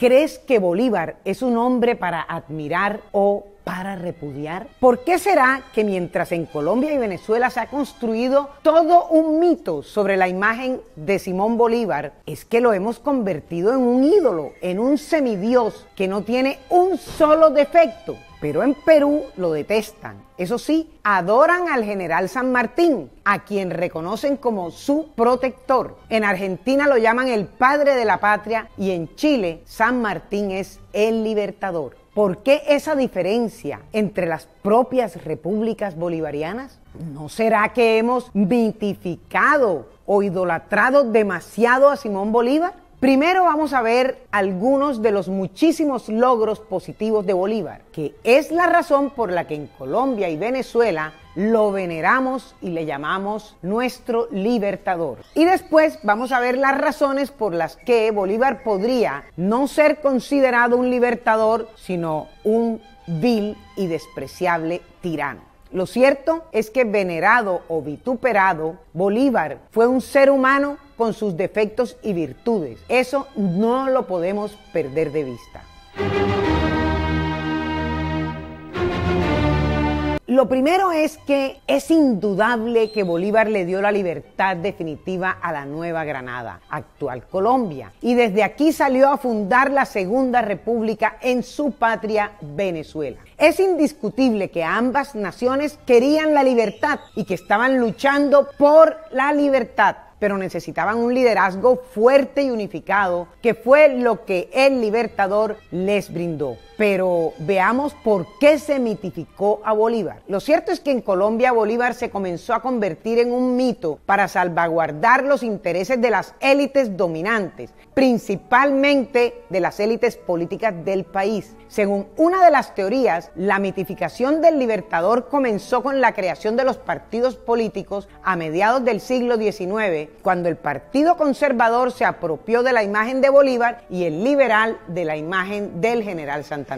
¿Crees que Bolívar es un hombre para admirar o para repudiar? ¿Por qué será que mientras en Colombia y Venezuela se ha construido todo un mito sobre la imagen de Simón Bolívar, es que lo hemos convertido en un ídolo, en un semidios que no tiene un solo defecto? Pero en Perú lo detestan. Eso sí, adoran al general San Martín, a quien reconocen como su protector. En Argentina lo llaman el padre de la patria y en Chile San Martín es el libertador. ¿Por qué esa diferencia entre las propias repúblicas bolivarianas? ¿No será que hemos mitificado o idolatrado demasiado a Simón Bolívar? Primero vamos a ver algunos de los muchísimos logros positivos de Bolívar, que es la razón por la que en Colombia y Venezuela lo veneramos y le llamamos nuestro libertador. Y después vamos a ver las razones por las que Bolívar podría no ser considerado un libertador, sino un vil y despreciable tirano. Lo cierto es que venerado o vituperado, Bolívar fue un ser humano con sus defectos y virtudes. Eso no lo podemos perder de vista. Lo primero es que es indudable que Bolívar le dio la libertad definitiva a la Nueva Granada, actual Colombia, y desde aquí salió a fundar la Segunda República en su patria Venezuela. Es indiscutible que ambas naciones querían la libertad y que estaban luchando por la libertad pero necesitaban un liderazgo fuerte y unificado, que fue lo que el libertador les brindó pero veamos por qué se mitificó a Bolívar. Lo cierto es que en Colombia Bolívar se comenzó a convertir en un mito para salvaguardar los intereses de las élites dominantes, principalmente de las élites políticas del país. Según una de las teorías, la mitificación del libertador comenzó con la creación de los partidos políticos a mediados del siglo XIX, cuando el Partido Conservador se apropió de la imagen de Bolívar y el liberal de la imagen del general Santa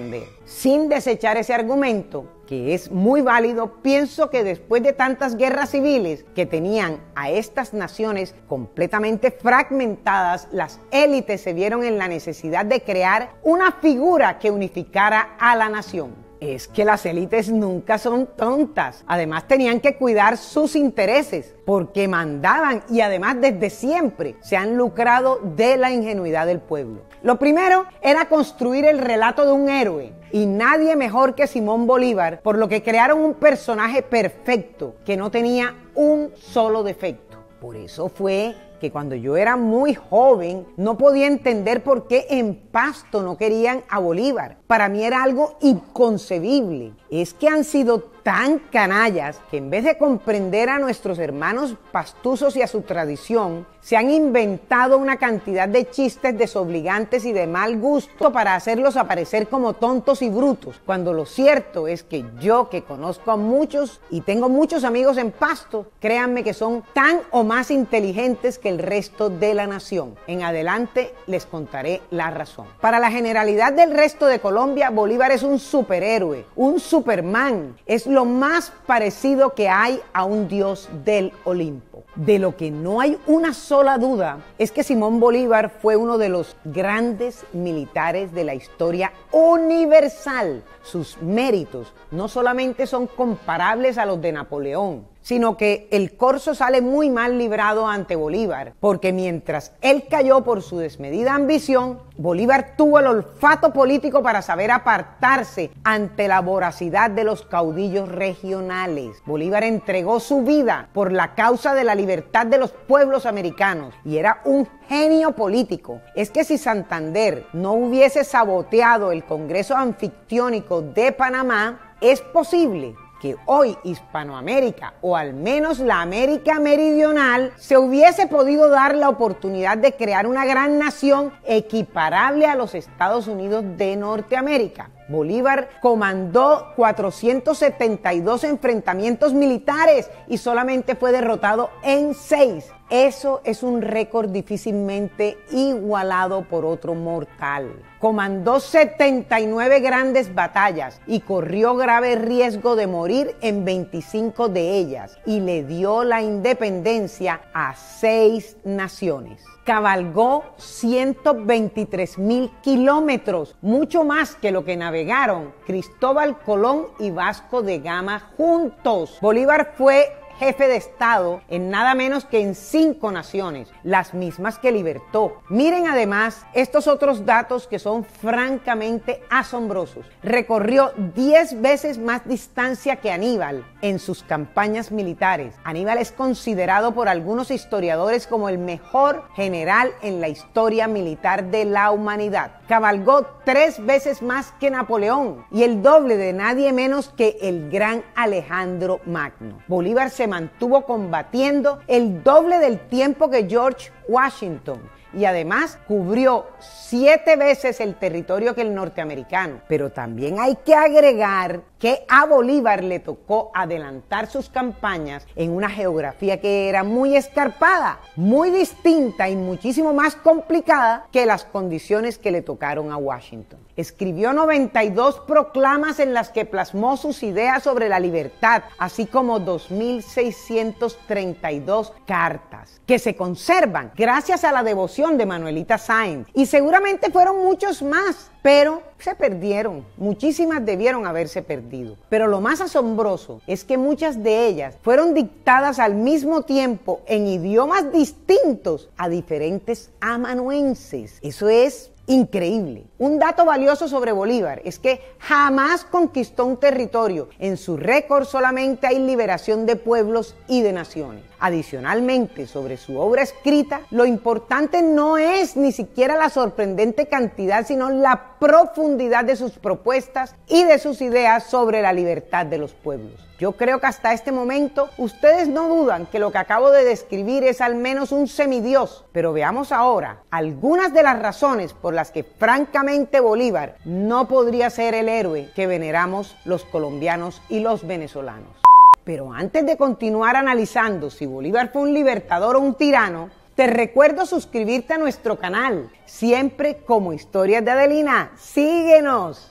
sin desechar ese argumento, que es muy válido, pienso que después de tantas guerras civiles que tenían a estas naciones completamente fragmentadas, las élites se vieron en la necesidad de crear una figura que unificara a la nación es que las élites nunca son tontas. Además tenían que cuidar sus intereses porque mandaban y además desde siempre se han lucrado de la ingenuidad del pueblo. Lo primero era construir el relato de un héroe y nadie mejor que Simón Bolívar, por lo que crearon un personaje perfecto que no tenía un solo defecto. Por eso fue que cuando yo era muy joven no podía entender por qué en Pasto no querían a Bolívar. Para mí era algo inconcebible. Es que han sido tan canallas que en vez de comprender a nuestros hermanos pastuzos y a su tradición, se han inventado una cantidad de chistes desobligantes y de mal gusto para hacerlos aparecer como tontos y brutos, cuando lo cierto es que yo que conozco a muchos y tengo muchos amigos en Pasto, créanme que son tan o más inteligentes que el resto de la nación. En adelante les contaré la razón. Para la generalidad del resto de Colombia, Bolívar es un superhéroe, un superman, es lo más parecido que hay a un dios del Olimpo. De lo que no hay una sola duda es que Simón Bolívar fue uno de los grandes militares de la historia universal. Sus méritos no solamente son comparables a los de Napoleón, sino que el corso sale muy mal librado ante Bolívar, porque mientras él cayó por su desmedida ambición, Bolívar tuvo el olfato político para saber apartarse ante la voracidad de los caudillos regionales. Bolívar entregó su vida por la causa de la libertad de los pueblos americanos y era un genio político. Es que si Santander no hubiese saboteado el Congreso Anfictiónico de Panamá, es posible que hoy Hispanoamérica, o al menos la América Meridional, se hubiese podido dar la oportunidad de crear una gran nación equiparable a los Estados Unidos de Norteamérica. Bolívar comandó 472 enfrentamientos militares y solamente fue derrotado en seis. Eso es un récord difícilmente igualado por otro mortal. Comandó 79 grandes batallas y corrió grave riesgo de morir en 25 de ellas y le dio la independencia a seis naciones. Cabalgó 123 mil kilómetros, mucho más que lo que navegaron Cristóbal Colón y Vasco de Gama juntos. Bolívar fue jefe de Estado en nada menos que en cinco naciones, las mismas que libertó. Miren además estos otros datos que son francamente asombrosos. Recorrió 10 veces más distancia que Aníbal en sus campañas militares. Aníbal es considerado por algunos historiadores como el mejor general en la historia militar de la humanidad. Cabalgó tres veces más que Napoleón y el doble de nadie menos que el gran Alejandro Magno. Bolívar se mantuvo combatiendo el doble del tiempo que George Washington y además cubrió siete veces el territorio que el norteamericano. Pero también hay que agregar que a Bolívar le tocó adelantar sus campañas en una geografía que era muy escarpada, muy distinta y muchísimo más complicada que las condiciones que le tocaron a Washington. Escribió 92 proclamas en las que plasmó sus ideas sobre la libertad, así como 2.632 cartas que se conservan gracias a la devoción de Manuelita Sáenz. Y seguramente fueron muchos más, pero se perdieron. Muchísimas debieron haberse perdido. Pero lo más asombroso es que muchas de ellas fueron dictadas al mismo tiempo en idiomas distintos a diferentes amanuenses. Eso es increíble. Un dato valioso sobre Bolívar es que jamás conquistó un territorio. En su récord solamente hay liberación de pueblos y de naciones. Adicionalmente, sobre su obra escrita, lo importante no es ni siquiera la sorprendente cantidad, sino la profundidad de sus propuestas y de sus ideas sobre la libertad de los pueblos. Yo creo que hasta este momento ustedes no dudan que lo que acabo de describir es al menos un semidios, pero veamos ahora algunas de las razones por las que francamente Bolívar no podría ser el héroe que veneramos los colombianos y los venezolanos. Pero antes de continuar analizando si Bolívar fue un libertador o un tirano, te recuerdo suscribirte a nuestro canal, siempre como Historias de Adelina. Síguenos.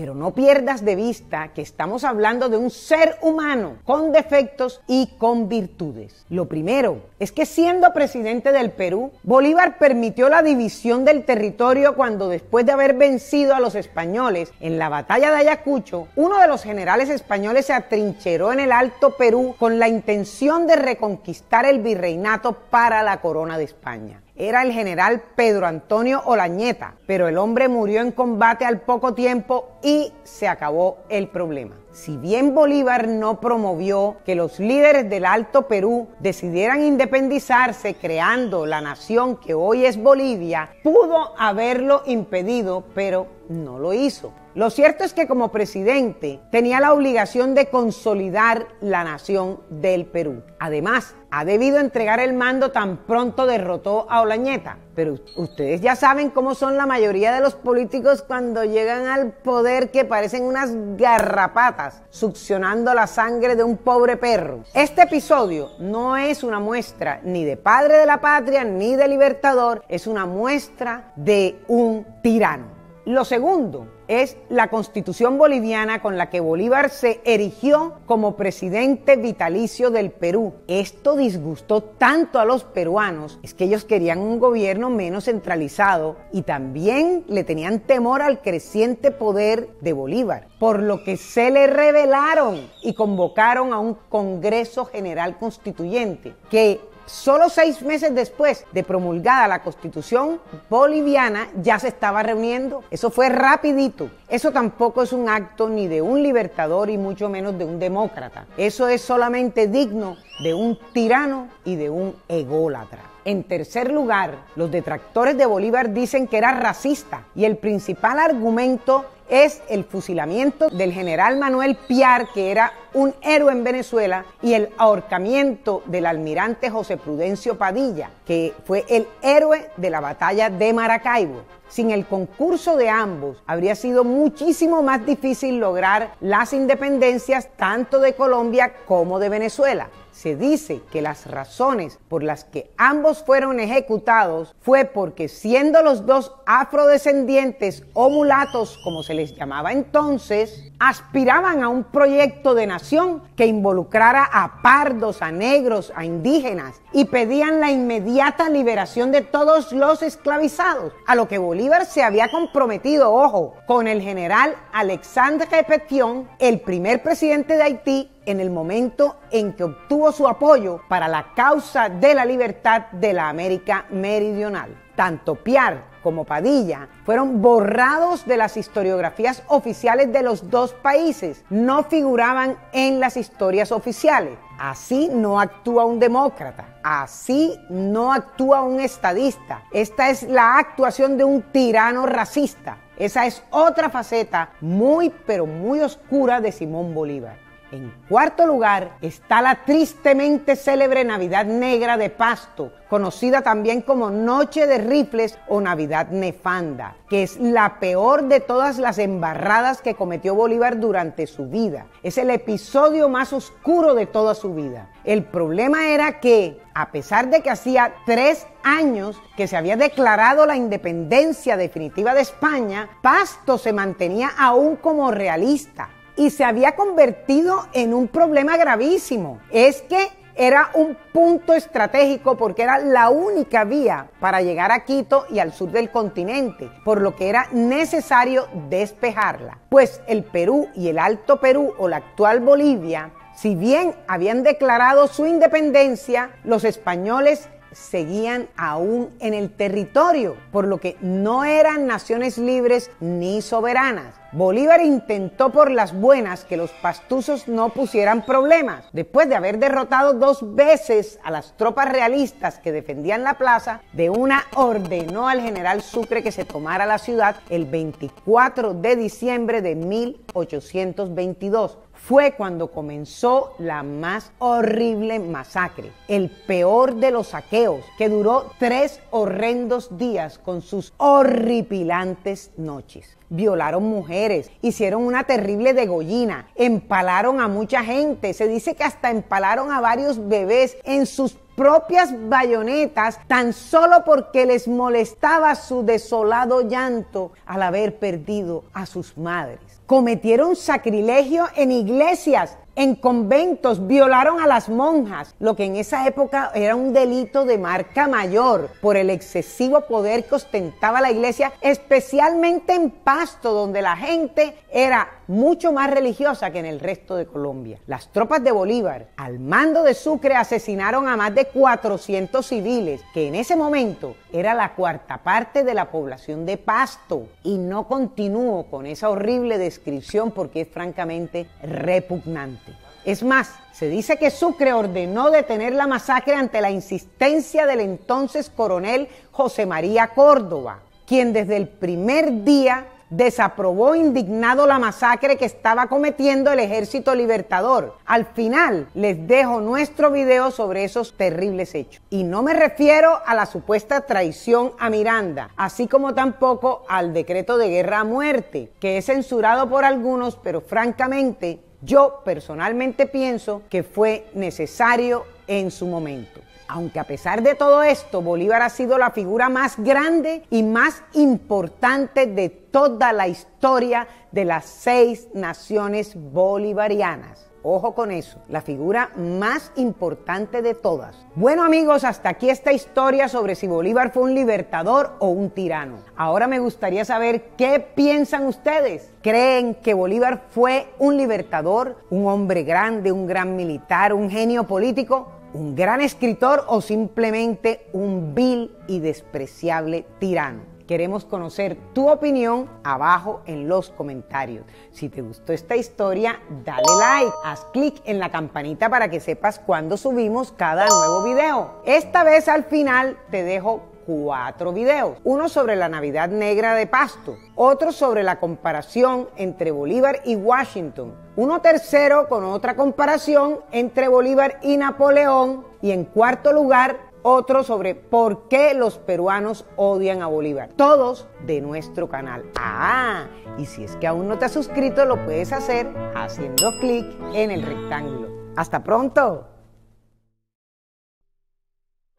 Pero no pierdas de vista que estamos hablando de un ser humano con defectos y con virtudes. Lo primero es que siendo presidente del Perú, Bolívar permitió la división del territorio cuando después de haber vencido a los españoles en la batalla de Ayacucho, uno de los generales españoles se atrincheró en el Alto Perú con la intención de reconquistar el virreinato para la corona de España era el general Pedro Antonio Olañeta, pero el hombre murió en combate al poco tiempo y se acabó el problema. Si bien Bolívar no promovió que los líderes del Alto Perú decidieran independizarse creando la nación que hoy es Bolivia, pudo haberlo impedido, pero no lo hizo. Lo cierto es que como presidente tenía la obligación de consolidar la nación del Perú. Además, ha debido entregar el mando tan pronto derrotó a Olañeta. Pero ustedes ya saben cómo son la mayoría de los políticos cuando llegan al poder que parecen unas garrapatas succionando la sangre de un pobre perro. Este episodio no es una muestra ni de padre de la patria ni de libertador, es una muestra de un tirano. Lo segundo es la constitución boliviana con la que Bolívar se erigió como presidente vitalicio del Perú. Esto disgustó tanto a los peruanos, es que ellos querían un gobierno menos centralizado y también le tenían temor al creciente poder de Bolívar, por lo que se le rebelaron y convocaron a un Congreso General Constituyente que Solo seis meses después de promulgada la constitución boliviana ya se estaba reuniendo. Eso fue rapidito. Eso tampoco es un acto ni de un libertador y mucho menos de un demócrata. Eso es solamente digno de un tirano y de un ególatra. En tercer lugar, los detractores de Bolívar dicen que era racista y el principal argumento es el fusilamiento del general Manuel Piar, que era un héroe en Venezuela, y el ahorcamiento del almirante José Prudencio Padilla, que fue el héroe de la batalla de Maracaibo. Sin el concurso de ambos, habría sido muchísimo más difícil lograr las independencias tanto de Colombia como de Venezuela. Se dice que las razones por las que ambos fueron ejecutados fue porque siendo los dos afrodescendientes o mulatos, como se les llamaba entonces, aspiraban a un proyecto de nación que involucrara a pardos, a negros, a indígenas y pedían la inmediata liberación de todos los esclavizados, a lo que se había comprometido, ojo, con el general Alexandre Petion, el primer presidente de Haití en el momento en que obtuvo su apoyo para la causa de la libertad de la América Meridional. Tanto Piar como Padilla fueron borrados de las historiografías oficiales de los dos países, no figuraban en las historias oficiales. Así no actúa un demócrata, así no actúa un estadista. Esta es la actuación de un tirano racista. Esa es otra faceta muy pero muy oscura de Simón Bolívar. En cuarto lugar está la tristemente célebre Navidad Negra de Pasto, conocida también como Noche de Rifles o Navidad Nefanda, que es la peor de todas las embarradas que cometió Bolívar durante su vida. Es el episodio más oscuro de toda su vida. El problema era que, a pesar de que hacía tres años que se había declarado la independencia definitiva de España, Pasto se mantenía aún como realista y se había convertido en un problema gravísimo. Es que era un punto estratégico porque era la única vía para llegar a Quito y al sur del continente, por lo que era necesario despejarla. Pues el Perú y el Alto Perú o la actual Bolivia, si bien habían declarado su independencia, los españoles seguían aún en el territorio, por lo que no eran naciones libres ni soberanas. Bolívar intentó por las buenas que los pastuzos no pusieran problemas. Después de haber derrotado dos veces a las tropas realistas que defendían la plaza, de una ordenó al general Sucre que se tomara la ciudad el 24 de diciembre de 1822 fue cuando comenzó la más horrible masacre, el peor de los saqueos, que duró tres horrendos días con sus horripilantes noches. Violaron mujeres, hicieron una terrible degollina, empalaron a mucha gente, se dice que hasta empalaron a varios bebés en sus propias bayonetas tan solo porque les molestaba su desolado llanto al haber perdido a sus madres cometieron sacrilegio en iglesias en conventos, violaron a las monjas, lo que en esa época era un delito de marca mayor por el excesivo poder que ostentaba la iglesia, especialmente en Pasto, donde la gente era mucho más religiosa que en el resto de Colombia. Las tropas de Bolívar, al mando de Sucre, asesinaron a más de 400 civiles, que en ese momento era la cuarta parte de la población de Pasto. Y no continúo con esa horrible descripción porque es francamente repugnante. Es más, se dice que Sucre ordenó detener la masacre ante la insistencia del entonces coronel José María Córdoba, quien desde el primer día desaprobó indignado la masacre que estaba cometiendo el ejército libertador. Al final les dejo nuestro video sobre esos terribles hechos. Y no me refiero a la supuesta traición a Miranda, así como tampoco al decreto de guerra a muerte, que es censurado por algunos, pero francamente yo personalmente pienso que fue necesario en su momento. Aunque a pesar de todo esto, Bolívar ha sido la figura más grande y más importante de toda la historia de las seis naciones bolivarianas. Ojo con eso, la figura más importante de todas. Bueno amigos, hasta aquí esta historia sobre si Bolívar fue un libertador o un tirano. Ahora me gustaría saber qué piensan ustedes. ¿Creen que Bolívar fue un libertador, un hombre grande, un gran militar, un genio político? un gran escritor o simplemente un vil y despreciable tirano. Queremos conocer tu opinión abajo en los comentarios. Si te gustó esta historia, dale like, haz clic en la campanita para que sepas cuando subimos cada nuevo video. Esta vez al final te dejo cuatro videos. Uno sobre la Navidad Negra de Pasto, otro sobre la comparación entre Bolívar y Washington, uno tercero con otra comparación entre Bolívar y Napoleón y en cuarto lugar otro sobre por qué los peruanos odian a Bolívar. Todos de nuestro canal. Ah, y si es que aún no te has suscrito, lo puedes hacer haciendo clic en el rectángulo. Hasta pronto.